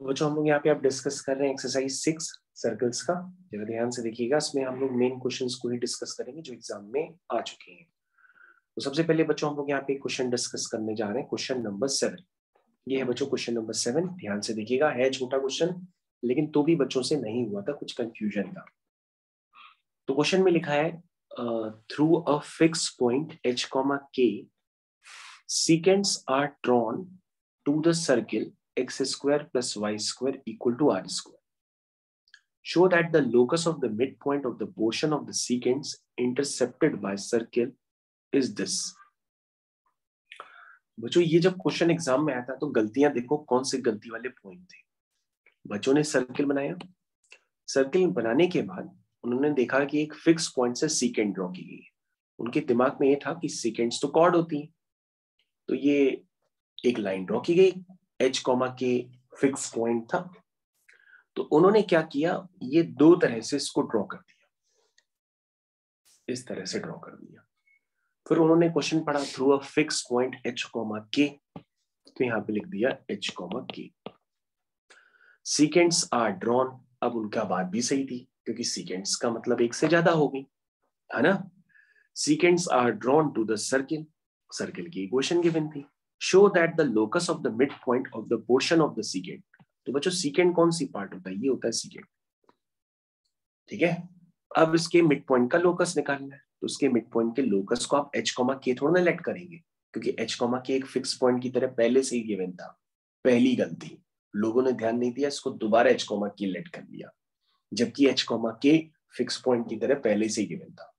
तो बच्चों हम लोग यहाँ पे आप डिस्कस कर रहे हैं एक्सरसाइज सिक्स सर्कल्स का, जरा ध्यान से देखिएगा, इसमें हम लोग मेन क्वेश्चंस को ही डिस्कस करेंगे जो एग्ज़ाम में आ चुके हैं। तो सबसे पहले बच्चों हम लोग यहाँ पे क्वेश्चन डिस्कस करने जा रहे हैं क्वेश्चन नंबर सेवन ये है बच्चों क्वेश्चन नंबर सेवन ध्यान से देखिएगा, है छोटा क्वेश्चन लेकिन तो भी बच्चों से नहीं हुआ था, कुछ कंफ्यूजन था। तो क्वेश्चन में लिखा है through a fix point H comma K secants are drawn to the circle x square plus y square equal to r square. Show that the locus of the midpoint of the portion of the secants intercepted by circle is this. बच्चों, ये जब question exam में आया था तो गलतियाँ देखो कौन से गलती वाले पॉइंट थे। बच्चों ने सर्किल बनाया। सर्किल बनाने के बाद उन्होंने देखा कि एक फिक्स पॉइंट से सीकेंड ड्रॉ की गई उनके दिमाग में ये था कि सीकेंड्स तो कॉर्ड होती है। तो ये एक लाइन ड्रॉ की गई। H comma K fix point था तो उन्होंने क्या किया? ये दो तरह से इसको ड्रॉ कर दिया। इस तरह से ड्रॉ कर दिया। फिर उन्होंने क्वेश्चन पढ़ा through a fix point H comma K तो यहाँ पे लिख दिया H comma K seconds are drawn अब उनका बात भी सही थी, क्योंकि सीकेंड्स का मतलब एक से ज़्यादा हो गई, है ना? Secants are drawn to the circle circle की इक्वेशन गिवन थी। Show that the locus of the mid point of the portion of the secant तो बच्चों सीकेंड कौन सी पार्ट होता है? ये होता है सीकेंड ठीक है? अब इसके मिड पॉइंट का लोकस निकालना है। तो उसके मिड पॉइंट के लोकस को आप एच कॉमा के थोड़ा ना लेट करेंगे। क्योंकि एच कॉमा के एक फिक्स पॉइंट की तरह पहले से ही गिवन था। पहली गलती। लोगों ने ध्यान नहीं दिया, इसको दोबारा एच कॉमा के लेट कर दिया। जबकि h comma k fix point की तरह पहले से ही गिवन था।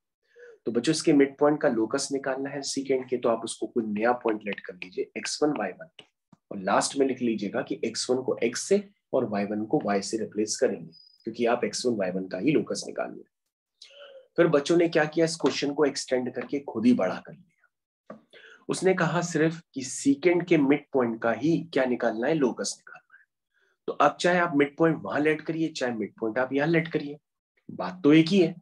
तो बच्चों, इसके मिड पॉइंट का लोकस निकालना है सीकेंड के तो आप उसको कोई नया पॉइंट लेट कर लीजिए एक्स वन वाई वन और लास्ट में लिख लीजिएगा कि एक्स वन को एक्स से और वाई वन को वाई से रिप्लेस करेंगे, क्योंकि आप एक्स वन वाई वन का ही लोकस निकालिए फिर बच्चों ने क्या किया? इस क्वेश्चन को एक्सटेंड करके खुद ही बड़ा कर लिया। उसने कहा सिर्फ़ कि सीकेंड के मिड पॉइंट का ही क्या निकालना है? लोकस निकालना है। तो अब चाहे आप मिड पॉइंट वहाँ लेट करिए, चाहे मिड पॉइंट आप यहाँ लेट करिए। बात तो एक ही है।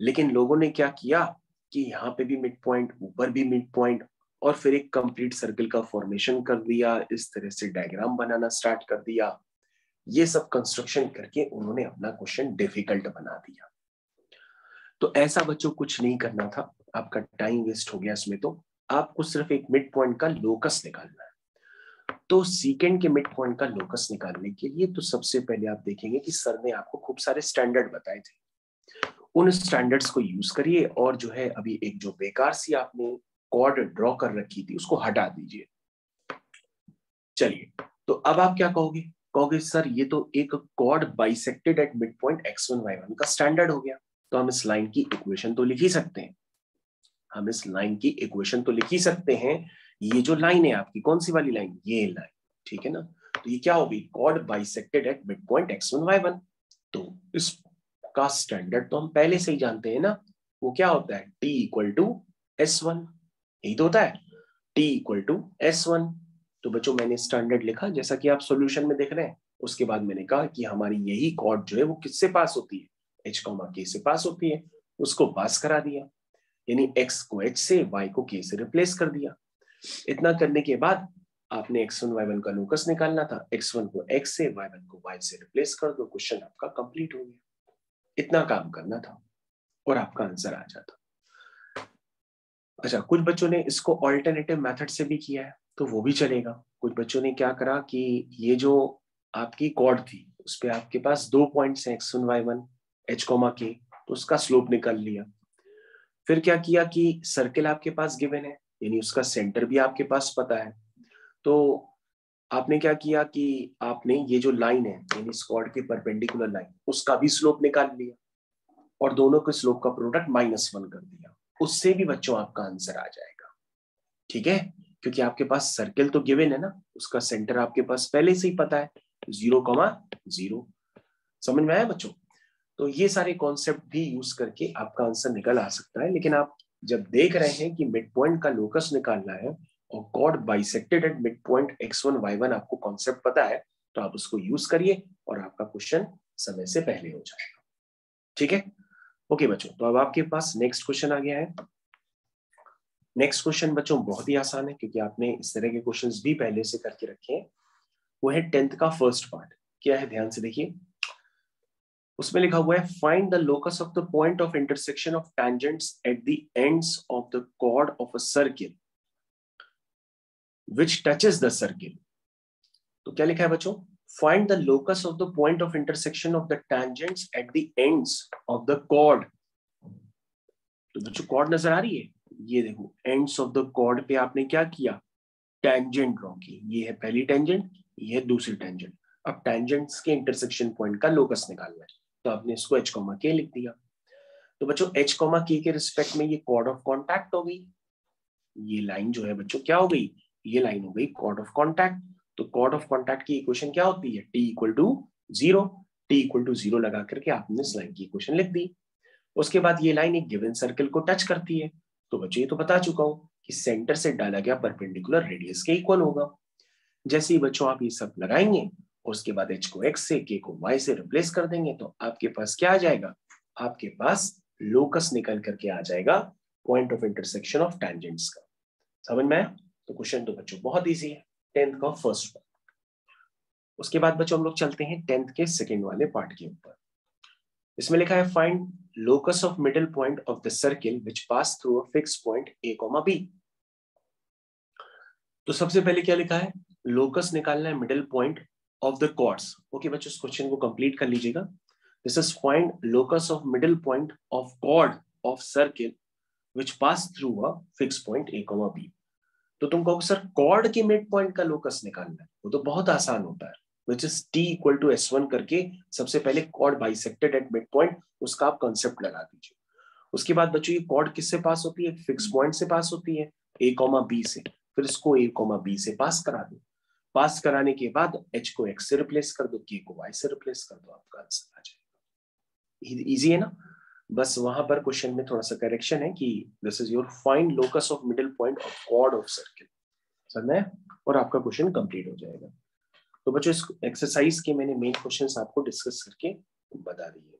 लेकिन लोगों ने क्या किया कि यहाँ पे भी मिड पॉइंट ऊपर भी मिड पॉइंट और फिर एक कंप्लीट सर्कल का फॉर्मेशन कर दिया, इस तरह से डायग्राम बनाना स्टार्ट कर दिया। ये सब कंस्ट्रक्शन करके उन्होंने अपना क्वेश्चन डिफ़िकल्ट बना दिया। तो ऐसा बच्चों कुछ नहीं करना था। आपका टाइम वेस्ट हो गया इसमें तो। आपको सिर्फ़ एक मिड पॉइंट का लोकस निकालना है। तो सीकेंड के मिड पॉइंट का लोकस निकालने के लिए तो सबसे पहले आप देखेंगे कि सर ने आपको खूब सारे स्टैंडर्ड बताए थे। उन स्टैंडर्ड्स को यूज़ करिए और जो है अभी एक जो बेकार सी आपने कॉर्ड ड्रॉ कर रखी थी, उसको हटा दीजिए। चलिए तो अब आप क्या कहोगे? कहोगे, सर, ये तो एक chord bisected at mid point x one y one का स्टैंडर्ड हो गया। तो हम इस लाइन की इक्वेशन तो लिख ही सकते हैं। हम इस लाइन की इक्वेशन तो लिख ही सकते हैं। ये जो लाइन है आपकी, कौन सी वाली लाइन ये लाइन ठीक है ना? तो ये क्या होगी chord bisected at mid point x one y one तो इस का स्टैंडर्ड तो हम पहले से ही जानते हैं ना, वो क्या होता है? T equal to S one यही तो होता है। T equal to S one तो बच्चों मैंने स्टैंडर्ड लिखा, जैसा कि आप सॉल्यूशन में देख रहे हैं। उसके बाद मैंने कहा कि हमारी यही कॉर्ड जो है वो किससे पास होती है? एच कॉमा के से पास होती है। उसको पास करा दिया। यानी एक्स को एच से वाई को के से रिप्लेस कर दिया। इतना करने के बाद आपने एक्स वन वाई वन का लोकस निकालना था। एक्स वन को एक्स से वाई वन को वाई से रिप्लेस कर दो। क्वेश्चन आपका कंप्लीट हो गया। इतना काम करना था और आपका आंसर आ जाता। अच्छा कुछ बच्चों ने इसको ऑल्टरनेटिव मेथड से भी किया है तो वो भी चलेगा। कुछ बच्चों ने क्या करा कि ये जो आपकी कॉर्ड थी, उस पर आपके पास दो पॉइंट्स हैं x y one h comma k तो उसका स्लोप निकाल लिया। फिर क्या किया कि सर्किल आपके पास गिवन है, यानी उसका सेंटर भी आपके पास पता है। तो आपने क्या किया कि आपने ये जो लाइन है, यानी स्कॉड की परपेंडिकुलर लाइन उसका भी स्लोप निकाल लिया और दोनों के स्लोप का प्रोडक्ट माइनस वन कर दिया। उससे भी बच्चों आपका आंसर आ जाएगा। ठीक है? क्योंकि आपके पास सर्किल तो गिवन है ना, उसका सेंटर आपके पास पहले से ही पता है ज़ीरो कॉमा ज़ीरो समझ में आया बच्चों? तो ये सारे कॉन्सेप्ट भी यूज़ करके आपका आंसर निकल आ सकता है, लेकिन आप जब देख रहे हैं कि मिड पॉइंट का लोकस निकालना है और chord bisected at mid point x one y one आपको कॉन्सेप्ट पता है तो आप उसको यूज़ करिए और आपका क्वेश्चन समय से पहले हो जाएगा। ठीक है? ओके बच्चों तो अब आपके पास नेक्स्ट क्वेश्चन आ गया है। नेक्स्ट क्वेश्चन बच्चों बहुत ही आसान है, क्योंकि आपने इस तरह के क्वेश्चंस भी पहले से करके रखे हैं। वो है टेंथ का फ़र्स्ट पार्ट क्या है? ध्यान से देखिए। उसमें लिखा हुआ है find the locus of the point of intersection of tangents at the ends of the chord of a circle which touches the circle तो क्या लिखा है बच्चों? Find the locus of the point of intersection of the tangents at the ends of the chord तो बच्चों cord नज़र आ रही है? ये देखो एंड्स ऑफ़ द कॉर्ड पे आपने क्या किया? टेंजेंट ड्रॉ की ये है पहली टेंजेंट ये है दूसरी टेंजेंट अब टेंजेंट्स के इंटरसेक्शन पॉइंट का लोकस निकालना है। तो आपने इसको एच कॉमा के लिख दिया। तो बच्चों एच कॉमा के के रिस्पेक्ट में ये कॉर्ड ऑफ़ कॉन्टैक्ट हो गई। ये लाइन जो है बच्चों, क्या हो गई? ये लाइन हो गई कॉर्ड ऑफ़ कॉन्टैक्ट तो कॉर्ड ऑफ़ कॉन्टैक्ट की इक्वेशन क्या होती है? T equal to zero T equal to zero लगा करके आपने इस लाइन की इक्वेशन लिख दी। उसके बाद ये लाइन एक गिवन सर्कल को टच करती है। तो बच्चों, ये तो बता चुका हूँ कि सेंटर से डाला गया परपेंडिकुलर रेडियस के इक्वल होगा। जैसे ही बच्चों, आप ये सब लगाएँगे, उसके बाद एच को एक्स से के को वाई से रिप्लेस कर देंगे तो आपके पास क्या आ जाएगा? आपके पास लोकस निकल करके आ जाएगा point of intersection of tangents का। समझ में आया? तो क्वेश्चन तो बच्चों, बहुत इजी है टेंथ का फ़र्स्ट पार्ट उसके बाद बच्चों हम लोग चलते हैं टेंथ के सेकेंड वाले पार्ट के ऊपर. इसमें लिखा है find locus of middle point of the circle which pass through a fix point A comma B तो सबसे पहले क्या लिखा है? लोकस निकालना है middle point of the chords okay बच्चों, इस क्वेश्चन को कंप्लीट कर लीजिएगा. This is find locus of middle point of chord of circle which pass through a fix point A comma B तो तुम कहोगे सर कॉर्ड के मिड पॉइंट का लोकस निकालना है। वो तो बहुत आसान होता है। Which is T equal to S one करके सबसे पहले chord bisected at mid point उसका आप कॉन्सेप्ट लगा दीजिए। उसके बाद बच्चों, ये कॉर्ड किससे पास होती है? फिक्स पॉइंट से पास होती है। ए कॉमा बी से। फिर इसको ए कॉमा बी से पास करा दो। पास कराने के बाद एच को एक्स से रिप्लेस कर दो के को वाई से रिप्लेस कर दो, आपका आंसर आ जाएगा। इजी है ना? बस वहाँ पर क्वेश्चन में थोड़ा सा करेक्शन है कि this is your fine locus of middle point of chord of circle समझ? और आपका क्वेश्चन कंप्लीट हो जाएगा। तो बच्चों, इस एक्सरसाइज के मैंने मेन क्वेश्चंस आपको डिस्कस करके बता दिए।